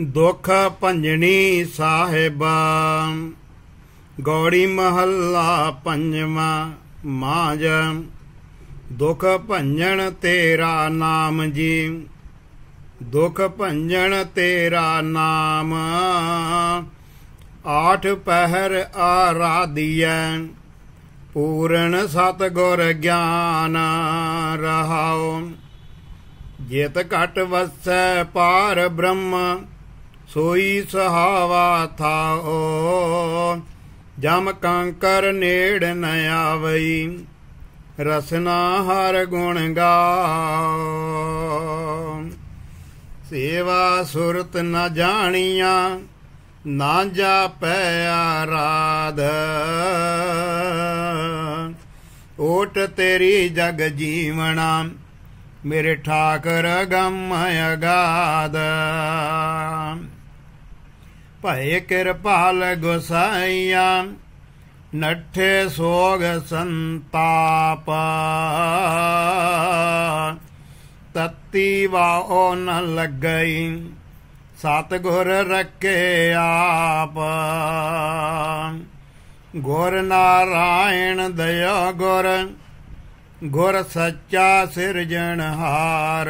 ਦੁਖ ਭੰਜਣੀ ਸਾਹਿਬਾ ਗੌੜੀ ਮਹੱਲਾ ਪੰਜਵਾਂ ਮਾਜ ਦੁਖ ਭੰਜਣ ਤੇਰਾ ਨਾਮ ਜੀ ਦੁਖ ਭੰਜਣ ਤੇਰਾ ਨਾਮ ਆਠ ਪਹਿਰ ਆਰਾਧੀਐ ਪੂਰਨ ਸਤ ਗੁਰ ਗਿਆਨ ਰਹਾਉ ਜਿਤ ਘਟ ਵਸੈ ਪਾਰ ਬ੍ਰਹਮ ਸੋਈ ਸਹਾਵਾ ਥਾਓ ਜਮ ਕੰਕਰ ਨੇੜ ਨ ਆਵਈ, ਰਸਨਾ ਹਰ ਗੁਣ ਗਾਓ ਸੇਵਾ ਸੁਰਤ ਨ ਜਾਣੀਆਂ, ਨਾ ਜਾਪੈ ਆਰਾਧ। ਓਟ ਤੇਰੀ ਜਗ ਜੀਵਣਾ, ਮੇਰੇ ਠਾਕਰ ਗਮ ਅਗਾਦ ਭਏ ਕਿਰਪਾਲ ਗੁਸਾਈਆ, ਨੱਠੇ ਸੋਗ ਸੰਤਾਪ। ਤਤੀ ਵਾਓ ਨ ਲੱਗਈ ਸਤ ਗੁਰ ਰੱਖੇ ਆਪ। ਗੁਰ ਨਾਰਾਇਣ ਦਇਆ ਗੁਰ ਗੁਰ ਸੱਚਾ ਸਿਰਜਣਹਾਰ।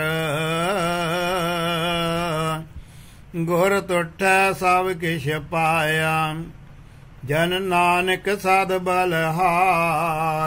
ਗੁਰ ਟੁੱਟੈ ਸਭ ਕਿਛ ਪਾਇਆ। ਜਨ ਨਾਨਕ ਸਦ ਬਲਹਾਰ।